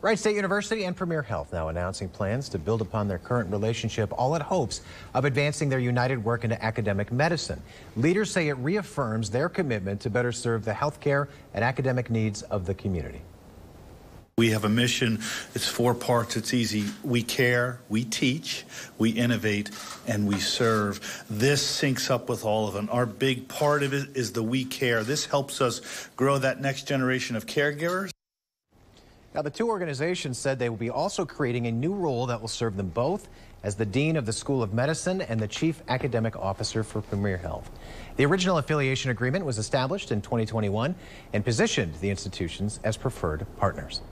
Wright State University and Premier Health now announcing plans to build upon their current relationship, all in hopes of advancing their united work into academic medicine. Leaders say it reaffirms their commitment to better serve the healthcare and academic needs of the community. We have a mission. It's four parts. It's easy. We care, we teach, we innovate, and we serve. This syncs up with all of them. Our big part of it is the we care. This helps us grow that next generation of caregivers. Now, the two organizations said they will be also creating a new role that will serve them both as the Dean of the School of Medicine and the Chief Academic Officer for Premier Health. The original affiliation agreement was established in 2021 and positioned the institutions as preferred partners.